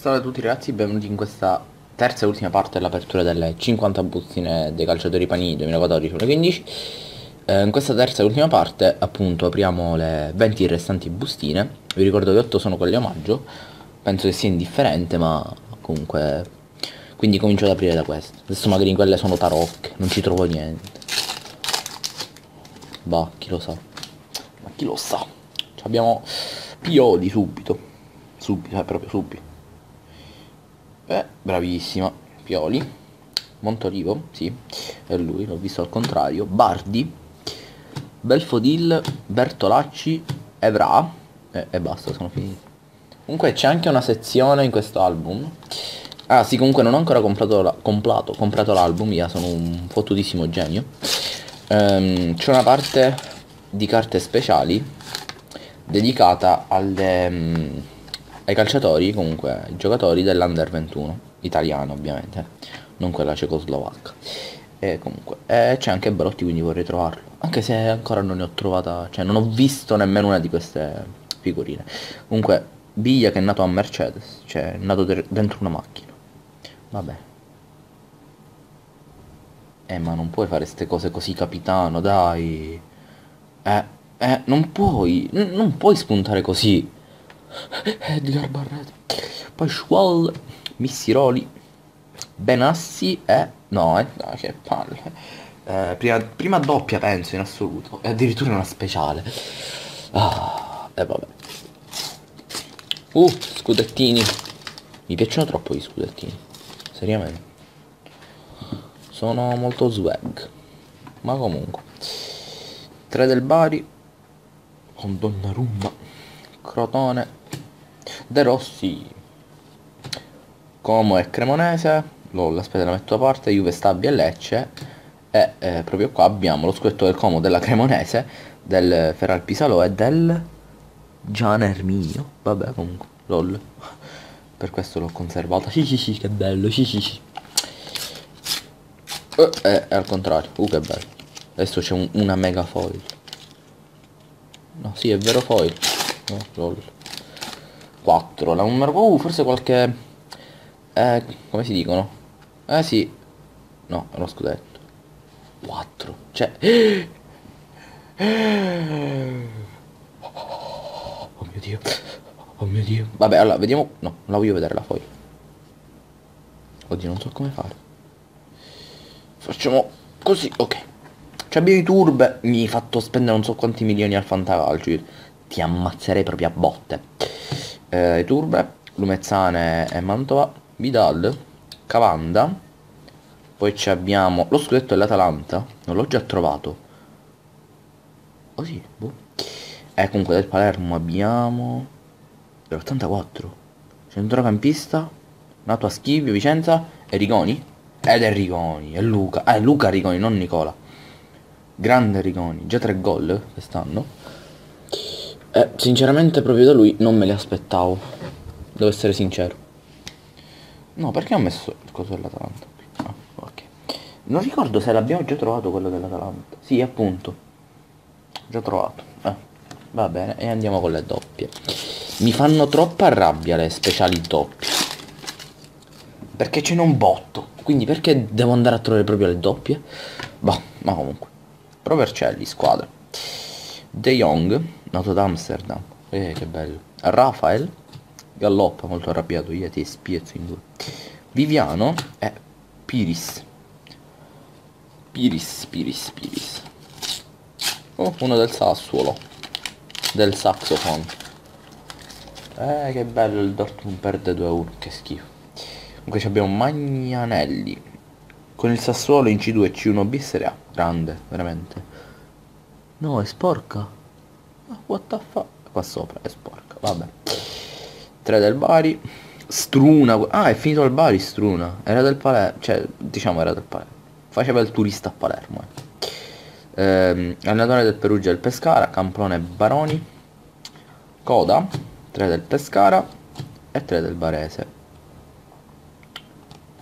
Salve a tutti ragazzi, benvenuti in questa terza e ultima parte dell'apertura delle 50 bustine dei calciatori panini 2014-2015 eh, In questa terza e ultima parte appunto apriamo le 20 restanti bustine. Vi ricordo che 8 sono quelle di omaggio. Penso che sia indifferente ma comunque Quindi comincio ad aprire da queste Adesso magari in quelle sono tarocche, non ci trovo niente. Bah, chi lo sa. Ma chi lo sa? Abbiamo Pioli subito. Subito, è proprio subito eh, bravissima. Pioli. Montolivo, sì, è lui, l'ho visto al contrario. Bardi. Belfodil, Bertolacci, Evra. Eh, e basta, sono finiti. Comunque c'è anche una sezione in questo album. Ah sì, comunque non ho ancora comprato, la, comprato, comprato l'album, io sono un fottutissimo genio. Um, c'è una parte di carte speciali dedicata alle... Um, ai calciatori, comunque, ai giocatori dell'Under 21, italiano ovviamente, non quella cecoslovacca. E comunque, eh, c'è anche Brotti, quindi vorrei trovarlo. Anche se ancora non ne ho trovata, cioè non ho visto nemmeno una di queste figurine. Comunque, Biglia che è nato a Mercedes, cioè è nato dentro una macchina. Vabbè. Eh, ma non puoi fare queste cose così, capitano, dai. Eh, eh, non puoi, non puoi spuntare così. Edgar Barreto. Poi Schwall, Missiroli, Benassi e... No, eh, no, che palle. Eh, prima, prima, doppia penso in assoluto. E addirittura una speciale. Ah, e eh, vabbè. Uh, scudettini. Mi piacciono troppo gli scudettini. Seriamente. Sono molto swag. Ma comunque. 3 del Bari. Con Donnarumma. Crotone De Rossi. Como e Cremonese LOL, aspetta la metto da parte Juve Stabia e Lecce. E eh, proprio qua abbiamo lo scudetto del Como della Cremonese del Ferral Pisalo e del Gian Erminio. Vabbè comunque LOL. Per questo l'ho conservata. Sì sì sì che bello sì sì sì. Eh, eh, è al contrario. Uh che bello. Adesso c'è un, una mega foil. No sì è vero foil. No, lol 4 la numero uh, forse qualche eh, come si dicono? Eh sì. No è uno scudetto. 4 cioè oh mio dio oh mio dio. Vabbè allora vediamo no la voglio vedere la poi oddio non so come fare. Facciamo così ok. Cioè abbiamo i turbe mi hai fatto spendere non so quanti milioni al fantacalcio ti ammazzerei proprio a botte eh, Turbe, Lumezzane e Mantova, Vidal, Cavanda, poi ci abbiamo lo scudetto dell'Atalanta, non l'ho già trovato. Oh sì, boh. E eh, comunque del Palermo abbiamo dell'84. Centrocampista, nato a Schivio, Vicenza, e Rigoni. Ed è Rigoni, è Luca. Eh, Luca Rigoni, non Nicola. Grande Rigoni, già tre gol quest'anno. Eh, sinceramente proprio da lui non me li aspettavo. Devo essere sincero. No, perché ho messo il coso dell'Atalanta? Ah, ok. Non ricordo se l'abbiamo già trovato quello dell'Atalanta. Sì, appunto. Già trovato. Eh, va bene, e andiamo con le doppie. Mi fanno troppa rabbia le speciali doppie. Perché ce n'è un botto. Quindi perché devo andare a trovare proprio le doppie? Boh, ma comunque. Provercelli, squadra. De Jong nato ad Amsterdam. Eh, che bello. Rafael, galloppa molto arrabbiato, io ti spiezzo in due. Viviano e Piris. Piris, Piris, Piris. Oh, uno del Sassuolo. Del saxophone. Eh, che bello, il Dortmund perde 2-1, che schifo. Comunque abbiamo Magnanelli. Con il Sassuolo in C2 C1 bis A. Grande, veramente. No, è sporca. What the fuck? Qua sopra è sporca, vabbè. 3 del Bari. Struna. Ah, è finito il Bari Struna. Era del Palermo. Cioè, diciamo era del Palermo. Faceva il turista a Palermo. Eh. Ehm, allenatore del Perugia del Pescara. Camplone Baroni. Coda. 3 del Pescara. E 3 del Barese.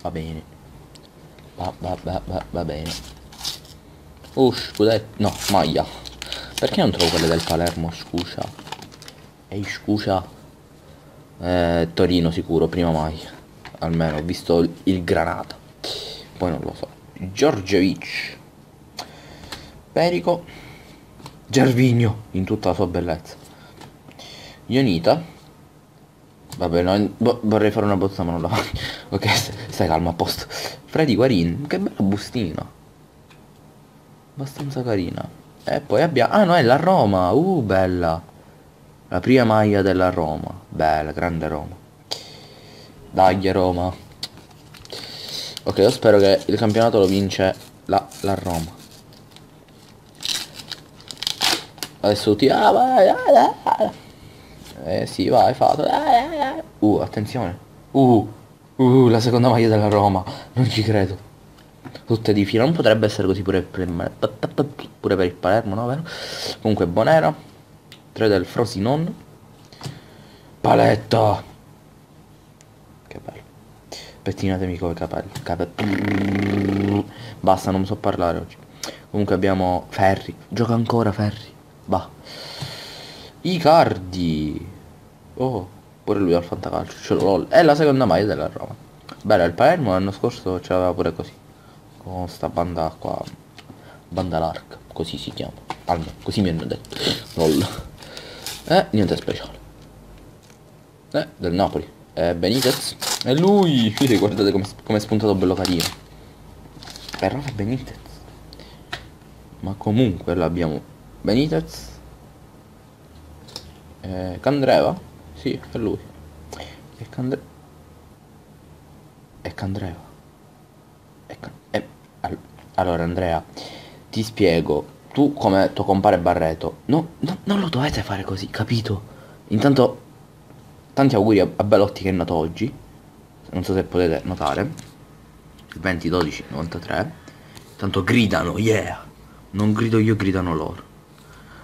Va bene. Va, va, va, va, va bene. Uh, scudetto. No, maglia. Perché non trovo quelle del Palermo, scusa? Ehi, scusa. Eh, Torino sicuro, prima mai. Almeno ho visto il Granata. Poi non lo so. Giorgevic. Perico. Gervigno in tutta la sua bellezza. Ionita. Vabbè, no, vorrei fare una bozza ma non la faccio. ok, stai calmo a posto. Freddy Guarin, che bella bustina. Abbastanza carina. E poi abbiamo... Ah no, è la Roma. Uh, bella. La prima maglia della Roma. Bella, grande Roma. Dai Roma. Ok, io spero che il campionato lo vince la, la Roma. Adesso ti... Ah, vai, vai, Eh sì, vai, fatto. Uh, attenzione. Uh, uh, la seconda maglia della Roma. Non ci credo. Tutte di fila. Non potrebbe essere così pure per, pure per il Palermo, no? Vero? Comunque, Bonera. 3 del Frosinone. Paletta. Che bello. Pettinatemi con i capelli. capelli. Basta, non so parlare oggi. Comunque abbiamo Ferri. Gioca ancora Ferri. Va. Icardi. Oh, pure lui al fantacalcio. Ce l'ho. È la seconda maglia della Roma. Bella, il Palermo l'anno scorso ce l'aveva pure così. Con sta banda qua. Banda larga. Così si chiama. Almeno, così mi hanno detto. Lol. Eh, niente speciale. Eh, del Napoli. Eh, Benitez. È lui. Guardate come com è spuntato bello carino. È Benitez. Ma comunque l'abbiamo Benitez. Eh, Candreva? Sì, è lui. E Candreva. È Candreva. È Can... è... Allora Andrea, ti spiego. Tu come tuo compare Barreto, no, no, non lo dovete fare così, capito? Intanto, tanti auguri a, a Belotti che è nato oggi. Non so se potete notare. 20 12 93. Tanto gridano, yeah. Non grido io, gridano loro.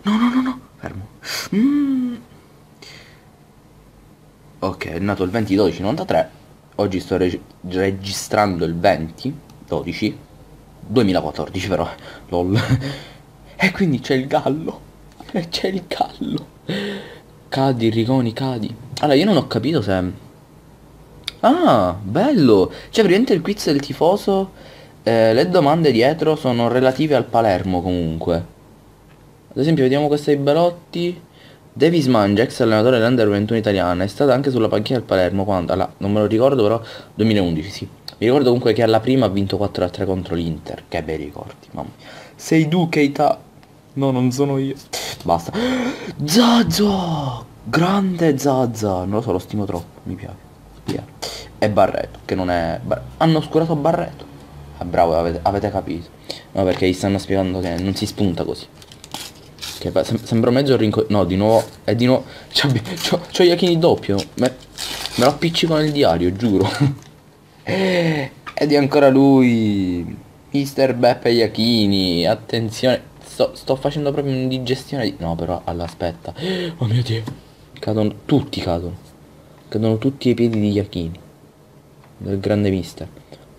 No, no, no, no. Fermo. Mm. Ok, è nato il 20 12 93. Oggi sto reg registrando il 20 12 2014 però. Lol. e quindi c'è il gallo. E c'è il gallo. Cadi, Rigoni, cadi. Allora, io non ho capito se... Ah, bello. Cioè, praticamente il quiz del tifoso... Eh, le domande dietro sono relative al Palermo comunque. Ad esempio vediamo questa di Belotti. Davis Mangia, ex allenatore dell'Under 21 italiana, è stata anche sulla panchina del Palermo quando, alla, non me lo ricordo però, 2011 sì. Mi ricordo comunque che alla prima ha vinto 4-3 contro l'Inter, che bei ricordi, mamma Sei tu Keita? No, non sono io. Basta. Zazza! Grande Zazza! Non lo so, lo stimo troppo, mi piace. Via. E Barreto, che non è... Hanno oscurato Barreto. Ah, bravo, avete, avete capito. No, perché gli stanno spiegando che non si spunta così. Che sem sembra mezzo rinco... No, di nuovo... È di nuovo... C'ho Iachini doppio. Me, me lo appiccico nel diario, giuro. Ed è ancora lui. Mister Beppe Iachini. Attenzione. Sto, sto facendo proprio un'indigestione di... No, però, all'aspetta. Oh mio Dio. Cadono... Tutti cadono. Cadono tutti ai piedi di Iachini. Del grande mister.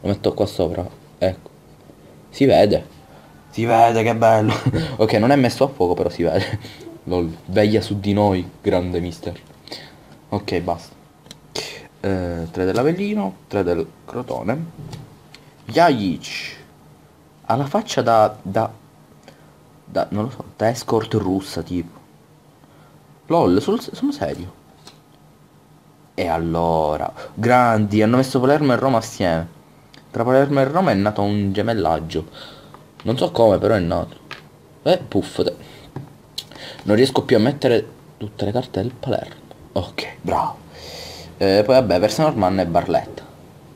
Lo metto qua sopra. Ecco. Si vede. Si vede che bello. ok, non è messo a fuoco, però si vede. Lol, veglia su di noi, grande mister. Ok, basta. Eh, 3 dell'Avellino, 3 del Crotone. Jajic. Ha la faccia da, da... Da, non lo so, da escort russa, tipo. LOL, sono, sono serio. E allora, grandi, hanno messo Palermo e Roma assieme. Tra Palermo e Roma è nato un gemellaggio. Non so come, però è nato. Eh, puff. Non riesco più a mettere tutte le carte del Palermo. Ok, bravo. Eh, poi vabbè, Versanorman e Barletta.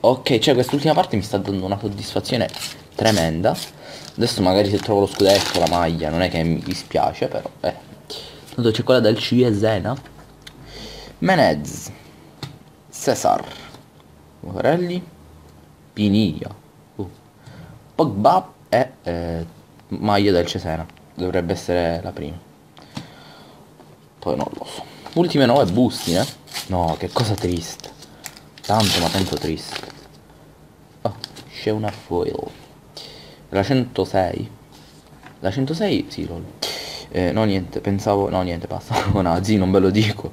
Ok, cioè quest'ultima parte mi sta dando una soddisfazione tremenda. Adesso magari se trovo lo scudetto, la maglia, non è che mi dispiace, però. Eh. Tanto c'è quella del Ciesena. Menez. Cesar. Morelli. Piniglia. Uh. Pogba e eh, maglia del Cesena. Dovrebbe essere la prima. Poi non lo so. Ultime 9 bustine. No, che cosa triste. Tanto ma tanto triste. Oh, c'è una foil. La 106. La 106? Sì, lol. Eh, no niente, pensavo... No niente, basta. Nazi, non ve lo dico.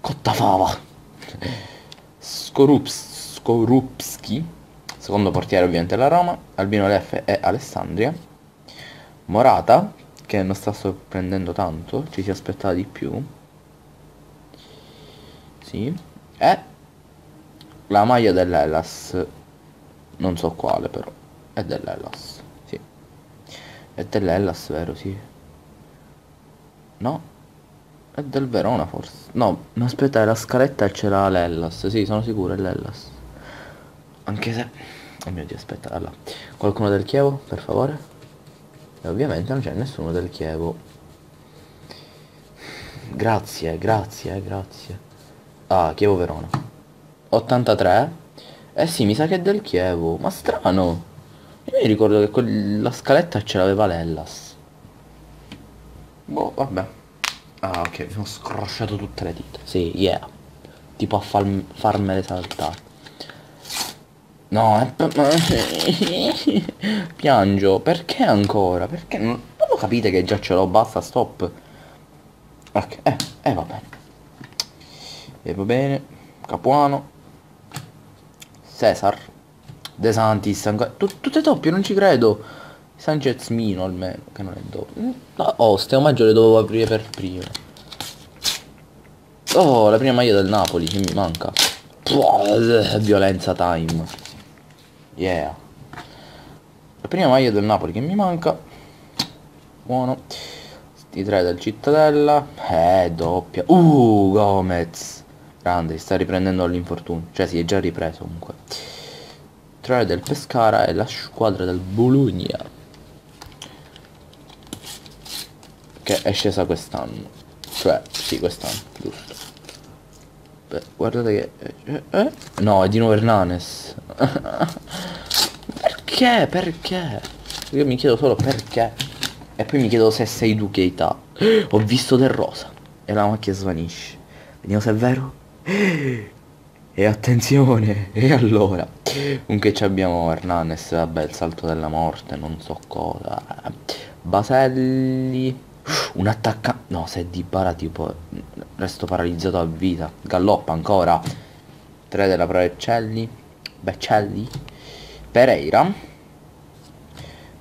Cotta fava. Skorups, Skorupski, secondo portiere ovviamente la Roma, Albino Leff e Alessandria, Morata, che non sta sorprendendo tanto, ci si aspettava di più, sì, e la maglia dell'Ellas, non so quale però, è dell'Ellas, sì, è dell'Ellas vero, sì, no, è del Verona forse, no, ma aspetta, la scaletta c'era l'Ellas, sì, sono sicuro, è l'Ellas. Anche se... Oh mio dio, aspetta, allora. Qualcuno del Chievo, per favore? E ovviamente non c'è nessuno del Chievo. Grazie, grazie, grazie. Ah, Chievo Verona. 83? Eh sì, mi sa che è del Chievo. Ma strano. Io mi ricordo che la scaletta ce l'aveva l'Ellas. Boh, vabbè. Ah, ok, mi sono scrosciato tutte le dita. Sì, yeah. Tipo a far farmele saltare. No, eh, piangio. Perché ancora? Perché non, non lo capite che già ce l'ho? Basta, stop. Ok, eh, eh va bene. E va bene. Capuano. Cesar. De Santis tutte doppie, non ci credo. Sanchez Mino almeno, che non è doppio. No, oh, ste omaggio dovevo aprire per prima. Oh, la prima maglia del Napoli che mi manca. Violenza time. Yeah. La prima maglia del Napoli che mi manca. Buono. Sti tre del Cittadella. Eh, doppia. Uh, Gomez. Grande, si sta riprendendo all'infortunio. Cioè, si è già ripreso comunque. Tre del Pescara e la squadra del Bologna. Che è scesa quest'anno. Cioè, sì, quest'anno, giusto. Beh, guardate che... Eh, eh? No, è di nuovo Hernanes. perché? Perché? Io mi chiedo solo perché. E poi mi chiedo se sei tu Keita. Ho visto del rosa. E la macchia svanisce. Vediamo se è vero. E attenzione, e allora? Comunque abbiamo Hernanes, vabbè, il salto della morte, non so cosa. Baselli. Un attaccante. No, se di bara tipo. Resto paralizzato a vita. Galloppa ancora. 3 della Proeccelli. Beccelli. Pereira.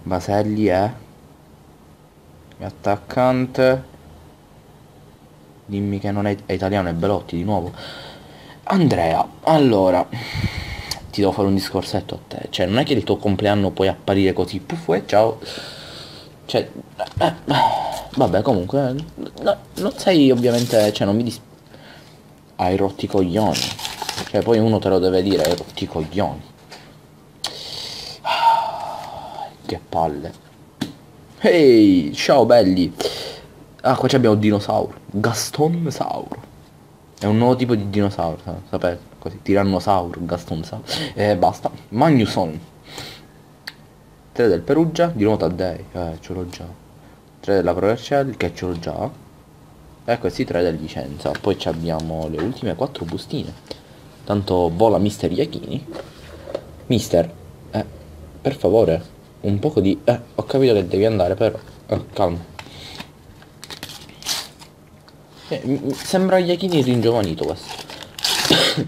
Baselli è. Attaccante. Dimmi che non è, italiano, è Belotti di nuovo. Andrea, allora. Ti devo fare un discorsetto a te. Cioè, non è che il tuo compleanno puoi apparire così. Puff, e ciao. Cioè. Eh, eh. Vabbè, comunque, no, non sei ovviamente, cioè non mi dis... Hai rotti coglioni. Cioè poi uno te lo deve dire, hai rotti coglioni. che palle. Ehi, ciao belli. Ah, qua abbiamo un dinosauro. Gaston Sauro. È un nuovo tipo di dinosauro, sapete? Così, tirannosauro, Gaston Sauro. E basta. Magnuson. 3 del Perugia, di nuovo Taddei. Eh, ce l'ho già. 3 della Provercelli che ce l'ho già e questi 3 del Vicenza poi abbiamo le ultime 4 bustine tanto vola Mister Iachini Mister eh, per favore un poco di eh, ho capito che devi andare però eh, calma eh, sembra Iachini ringiovanito questo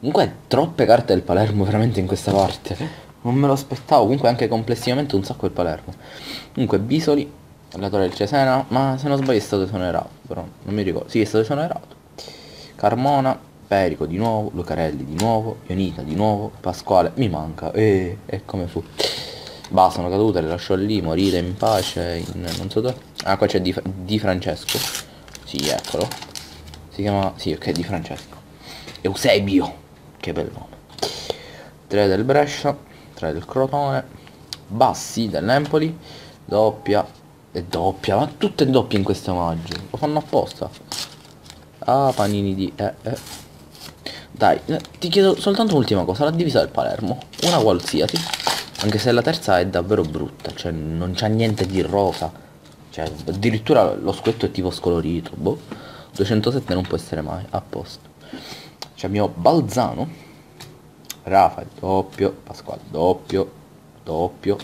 comunque troppe carte del Palermo veramente in questa parte non me lo aspettavo comunque anche complessivamente un sacco il Palermo comunque Bisoli allenatore del Cesena, ma se non sbaglio è stato esonerato, però non mi ricordo. Sì, è stato esonerato. Carmona, Perico di nuovo, Lucarelli di nuovo, Ionita di nuovo, Pasquale mi manca. E, e come fu. Basta, sono cadute, le lascio lì, morire in pace, in, non so dove. Ah, qua c'è di, di Francesco. Sì, eccolo. Si chiama... Sì, ok, Di Francesco. Eusebio. Che bel nome. 3 del Brescia, 3 del Crotone, Bassi del Napoli, doppia è doppia, ma tutte doppie in questo omaggio. Lo fanno apposta. Ah, panini di... Eh, eh. Dai, ti chiedo soltanto un'ultima cosa, la divisa del Palermo. Una qualsiasi. Anche se la terza è davvero brutta, cioè non c'ha niente di rosa. Cioè, addirittura lo squetto è tipo scolorito. Boh. 207 non può essere mai, a posto. Cioè abbiamo Balzano. Rafa doppio, Pasquale doppio, doppio.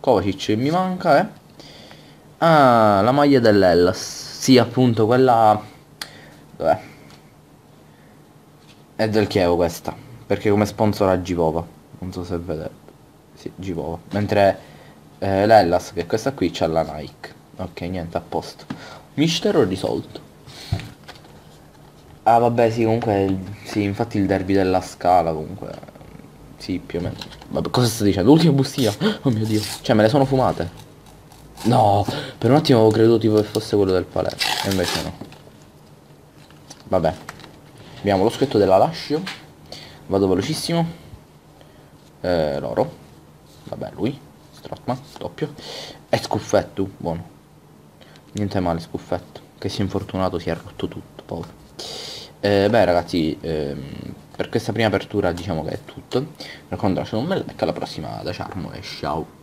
Kovacic mi manca, eh. Ah, la maglia dell'Ellas. Sì, appunto, quella... Dov'è? È del Chievo questa, perché come sponsor ha Givova, non so se vedete. Sì, Givova. Mentre eh, l'Ellas, che questa qui, c'ha la Nike. Ok, niente, a posto. Mistero risolto. Ah vabbè sì comunque sì infatti il derby della scala comunque sì più o meno. Vabbè cosa sto dicendo? L'ultima bustina? Oh mio dio. Cioè me le sono fumate? No Per un attimo avevo creduto tipo che fosse quello del Palermo E invece no. Vabbè. Abbiamo lo scritto della Lascio Vado velocissimo. Eh, Loro. Vabbè lui. Strotman Doppio. E scuffetto Buono Niente male scuffetto Che si è infortunato si è rotto tutto Povero eh, beh ragazzi, ehm, per questa prima apertura diciamo che è tutto. Raccomando lasciate un bel like, alla prossima da Charmo e ciao.